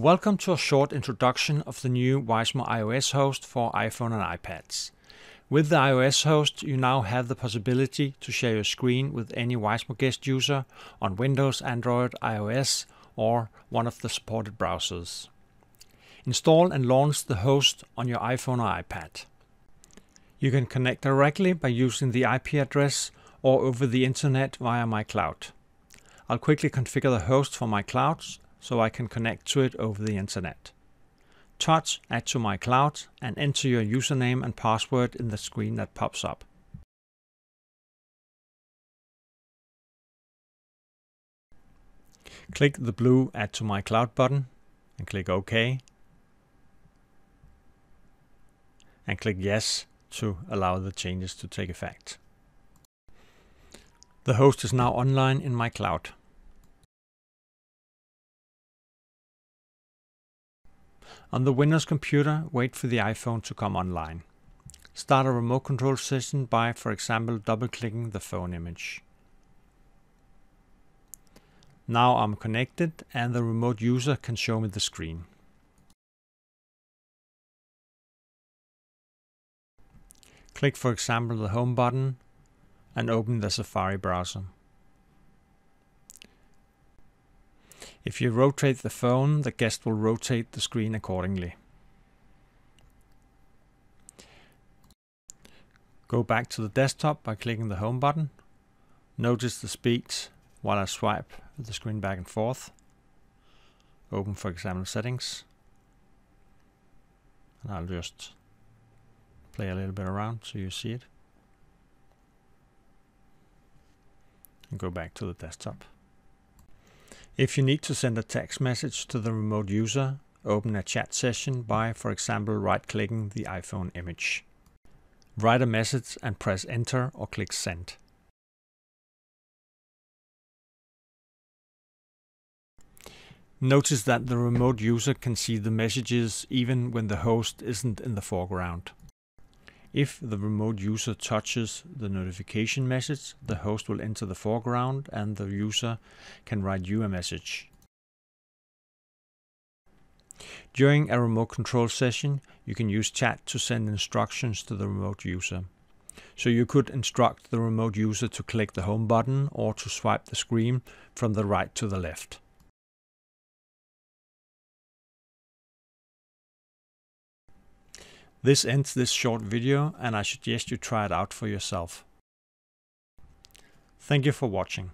Welcome to a short introduction of the new WiseMo iOS host for iPhone and iPads. With the iOS host, you now have the possibility to share your screen with any WiseMo guest user on Windows, Android, iOS, or one of the supported browsers. Install and launch the host on your iPhone or iPad. You can connect directly by using the IP address or over the internet via my cloud. I'll quickly configure the host for my clouds so I can connect to it over the internet. Touch Add to my cloud and enter your username and password in the screen that pops up. Click the blue Add to my cloud button and click OK. And click Yes to allow the changes to take effect. The host is now online in my cloud. On the Windows computer, wait for the iPhone to come online. Start a remote control session by, for example, double-clicking the phone image. Now I'm connected and the remote user can show me the screen. Click for example the home button and open the Safari browser. If you rotate the phone, the guest will rotate the screen accordingly. Go back to the desktop by clicking the home button. Notice the speed while I swipe the screen back and forth. Open for example settings. And I'll just play a little bit around so you see it. And go back to the desktop. If you need to send a text message to the remote user, open a chat session by, for example, right-clicking the iPhone image. Write a message and press enter or click send. Notice that the remote user can see the messages even when the host isn't in the foreground. If the remote user touches the notification message, the host will enter the foreground and the user can write you a message. During a remote control session, you can use chat to send instructions to the remote user. So you could instruct the remote user to click the home button or to swipe the screen from the right to the left. This ends this short video and I suggest you try it out for yourself. Thank you for watching.